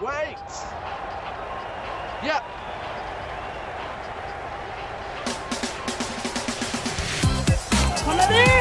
Wait. Yep. Come on in.